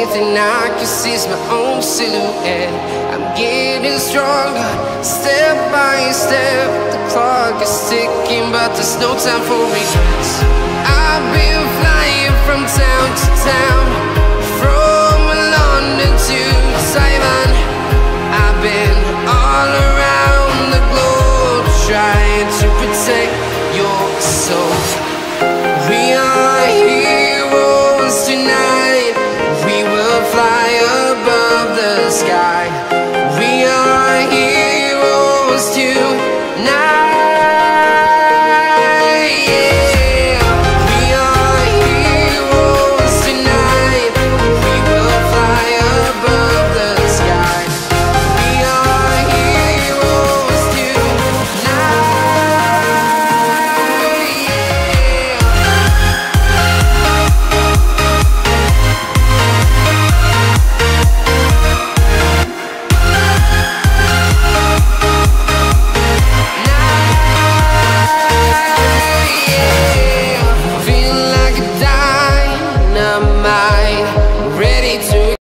The I can see is my own silhouette. I'm getting stronger, step by step. The clock is ticking, but there's no time for regrets. I've been